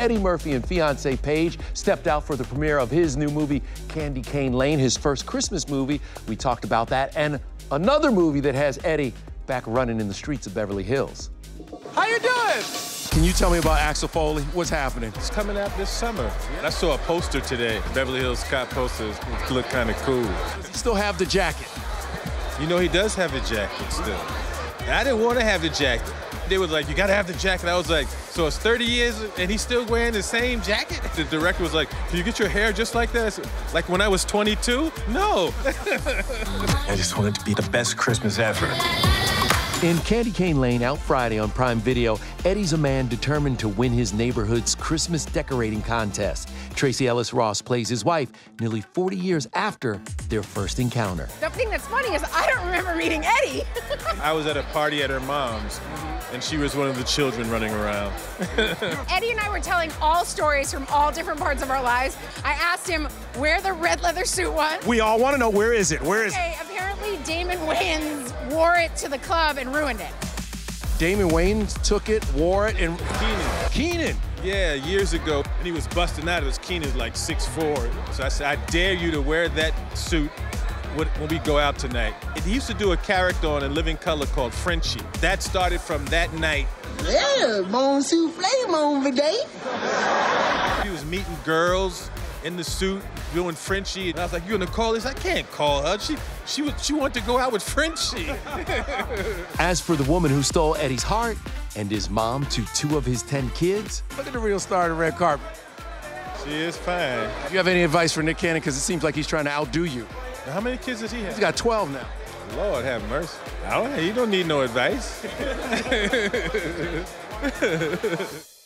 Eddie Murphy and fiancee Paige stepped out for the premiere of his new movie, Candy Cane Lane, his first Christmas movie. We talked about that and another movie that has Eddie back running in the streets of Beverly Hills. How you doing? Can you tell me about Axel Foley? What's happening? It's coming out this summer. I saw a poster today, Beverly Hills Cop posters. It looked kind of cool. Does he still have the jacket? You know, he does have the jacket still. I didn't want to have the jacket. They was like, you gotta have the jacket. I was like, so it's 30 years and he's still wearing the same jacket? The director was like, can you get your hair just like this? Like when I was 22? No. I just want it to be the best Christmas ever. In Candy Cane Lane, out Friday on Prime Video, Eddie's a man determined to win his neighborhood's Christmas decorating contest. Tracee Ellis Ross plays his wife nearly 40 years after their first encounter. The thing that's funny is I don't remember meeting Eddie. I was at a party at her mom's, and she was one of the children running around. Eddie and I were telling all stories from all different parts of our lives. I asked him where the red leather suit was. We all want to know where is it? Where is it? Okay, apparently Damon Wayans wore it to the club and ruined it. Damon Wayans took it, wore it, and Keenan. Keenan. Yeah, years ago, and he was busting out. It was Keenan's like 6'4". So I said, I dare you to wear that suit when when we go out tonight. And he used to do a character on In Living Color called Frenchie. That started from that night. Yeah, mon souffle, mon vedette. He was meeting girls in the suit, doing Frenchie. And I was like, you gonna call this? I can't call her. She she was she wanted to go out with Frenchie. As for the woman who stole Eddie's heart and is mom to two of his 10 kids, look at the real star of the red carpet. she is fine. Do you have any advice for Nick Cannon? Because it seems like he's trying to outdo you. Now, How many kids does he have? He's got 12 now. Lord have mercy. I don't. You don't need no advice.